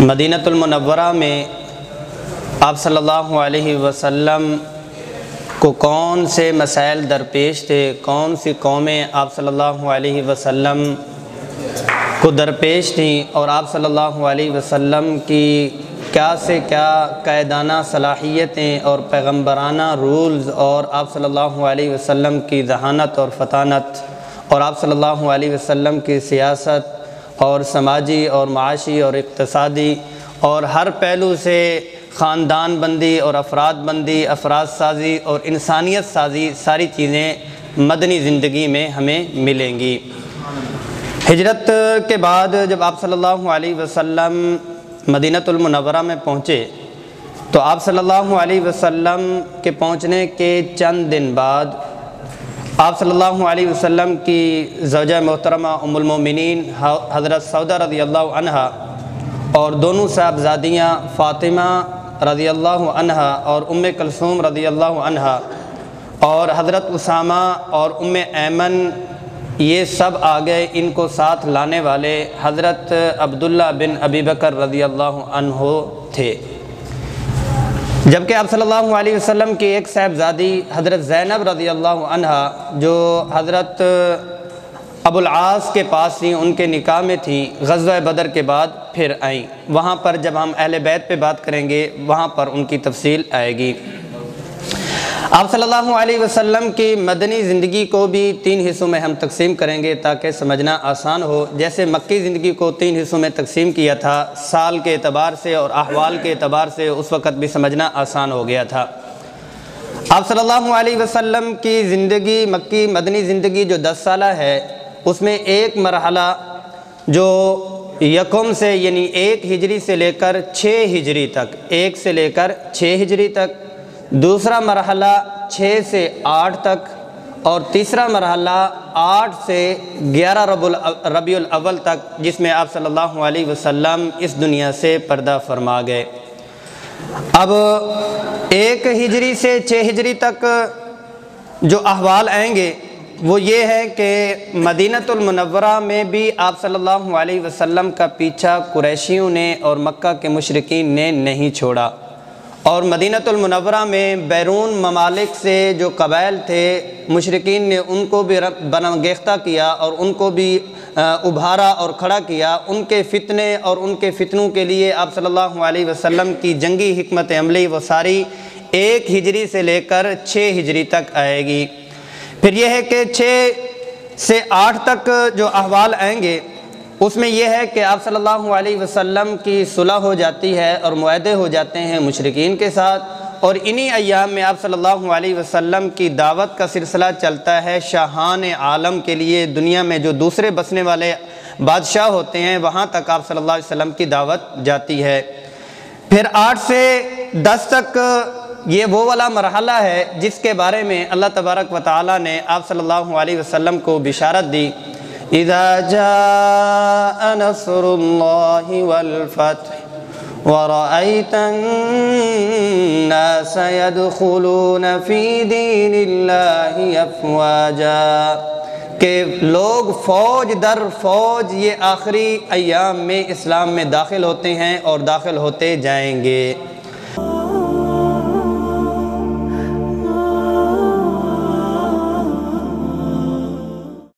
مدینۃ المنورہ میں آپ صلی اللہ علیہ وسلم کو کون سے مسائل درپیش تھے؟ کون سی قومیں آپ صلی اللہ علیہ وسلم کو درپیش تھیں؟ اور آپ صلی اللہ علیہ وسلم کی کیا سے کیا قائدانہ صلاحیتیں اور پیغمبرانہ رولز اور آپ صلی اللہ علیہ وسلم کی ذہانت اور فطانت اور آپ صلی اللہ علیہ وسلم کی سیاست اور سماجی اور معاشی اور اقتصادی اور ہر پہلو سے خاندان بندی اور افراد بندی، افراد سازی اور انسانیت سازی، ساری چیزیں مدنی زندگی میں ہمیں ملیں گی۔ ہجرت کے بعد جب آپ صلی اللہ علیہ وسلم مدینۃ المنورہ میں پہنچے، تو آپ صلی اللہ علیہ وسلم کے پہنچنے کے چند دن بعد آپ صلی اللہ علیہ وسلم کی زوجہ محترمہ ام المومنین، حضرت سعودہ رضی اللہ عنہ اور دونوں صاحبزادیاں فاطمہ رضی اللہ عنہ اور ام کلثوم رضی اللہ عنہ اور حضرت اسامہ اور ام ایمن، یہ سب آگے ان کو ساتھ لانے والے حضرت عبداللہ بن ابی بکر رضی اللہ عنہ تھے۔ جبکہ آپ صلی اللہ علیہ وسلم کی ایک صاحبزادی حضرت زینب رضی اللہ عنہ جو حضرت ابو العاص کے پاس تھیں، ان کے نکاح میں تھیں، غزوہ بدر کے بعد پھر آئیں۔ وہاں پر جب ہم اہل بیت پہ بات کریں گے، وہاں پر ان کی تفصیل آئے گی۔ آپ صلی اللہ علیہ وسلم کی مدنی زندگی کو بھی تین حصوں میں ہم تقسیم کریں گے تاکہ سمجھنا آسان ہو۔ جیسے مکی زندگی کو تین حصوں میں تقسیم کیا تھا، سال کے اعتبار سے اور احوال کے اعتبار سے اس وقت بھی سمجھنا آسان ہو گیا تھا۔ آپ صلی اللہ علیہ وسلم کی زندگی، مکی مدنی زندگی جو دس سالہ ہے، اس میں ایک مرحلہ جو یکم سے یعنی ایک ہجری سے لے کر چھ ہجری تک، ایک سے لے کر چھ ہجری تک دوسرا مرحلہ چھ سے آٹھ تک اور تیسرا مرحلہ آٹھ سے گیارہ رب ربیع الاول تک، جس میں آپ صلی اللہ علیہ وسلم اس دنیا سے پردہ فرما گئے۔ اب ایک ہجری سے چھ ہجری تک جو احوال آئیں گے، وہ یہ ہے کہ مدینۃ المنورہ میں بھی آپ صلی اللہ علیہ وسلم کا پیچھا قریشیوں نے اور مکہ کے مشرقین نے نہیں چھوڑا۔ اور مدینۃ المنورہ میں بیرون ممالک سے جو قبائل تھے مشرقین نے ان کو بھی بنگیختہ کیا اور ان کو بھی ابھارا اور کھڑا کیا۔ ان کے فتنے اور ان کے فتنوں کے لیے آپ صلی اللہ علیہ وسلم کی جنگی حکمت عملی وہ ساری ایک ہجری سے لے کر چھ ہجری تک آئے گی۔ پھر یہ ہے کہ چھ سے آٹھ تک جو احوال آئیں گے اس میں یہ ہے کہ آپ صلی اللہ علیہ وسلم کی صلح ہو جاتی ہے اور معاہدے ہو جاتے ہیں مشرقین کے ساتھ اور انہی ایام میں آپ صلی اللہ علیہ وسلم کی دعوت کا سلسلہ چلتا ہے شاہان عالم کے لیے دنیا میں جو دوسرے بسنے والے بادشاہ ہوتے ہیں، وہاں تک آپ صلی اللہ علیہ وسلم کی دعوت جاتی ہے۔ پھر آٹھ سے دس تک یہ وہ والا مرحلہ ہے جس کے بارے میں اللہ تبارک و تعالیٰ نے آپ صلی اللہ علیہ وسلم کو بشارت دی۔ اذا جاء نصر الله والفتح ورأيت الناس يدخلون في دين الله افواجا کہ لوگ فوج در فوج یہ آخری ایام میں اسلام میں داخل ہوتے ہیں اور داخل ہوتے جائیں گے۔